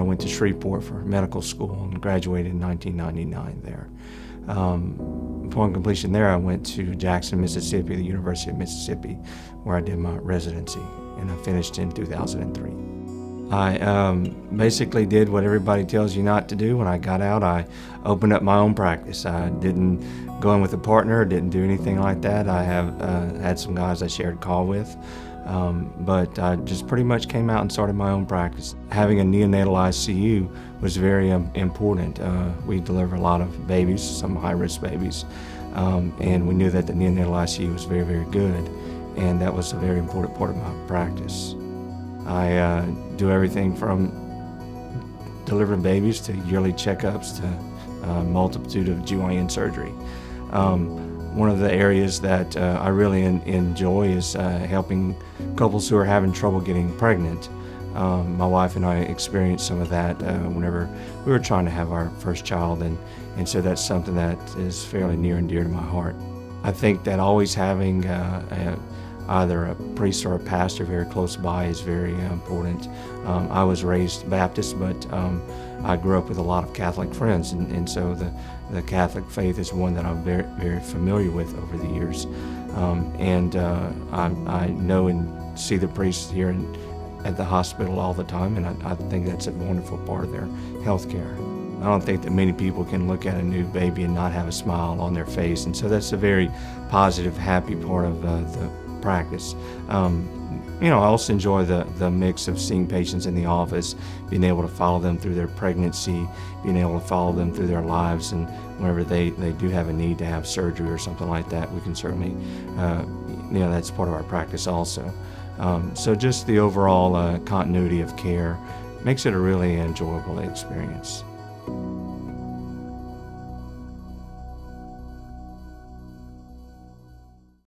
I went to Shreveport for medical school and graduated in 1999 there. Um, upon completion there, I went to Jackson, Mississippi, the University of Mississippi, where I did my residency, and I finished in 2003. I um, basically did what everybody tells you not to do. When I got out, I opened up my own practice. I didn't go in with a partner, didn't do anything like that. I have uh, had some guys I shared call with. Um, but I just pretty much came out and started my own practice. Having a neonatal ICU was very um, important. Uh, we deliver a lot of babies, some high-risk babies, um, and we knew that the neonatal ICU was very, very good, and that was a very important part of my practice. I uh, do everything from delivering babies to yearly checkups to a uh, multitude of GYN surgery. Um, one of the areas that uh, I really enjoy is uh, helping couples who are having trouble getting pregnant. Um, my wife and I experienced some of that uh, whenever we were trying to have our first child, and, and so that's something that is fairly near and dear to my heart. I think that always having uh, a, either a priest or a pastor very close by is very important. Um, I was raised Baptist, but um, I grew up with a lot of Catholic friends, and, and so the, the Catholic faith is one that I'm very, very familiar with over the years. Um, and uh, I, I, know and see the priests here in, at the hospital all the time, and I, I, think that's a wonderful part of their health care. I don't think that many people can look at a new baby and not have a smile on their face, and so that's a very positive, happy part of uh, the practice. Um, you know, I also enjoy the, the mix of seeing patients in the office, being able to follow them through their pregnancy, being able to follow them through their lives, and whenever they, they do have a need to have surgery or something like that, we can certainly, uh, you know, that's part of our practice also. Um, so just the overall uh, continuity of care makes it a really enjoyable experience.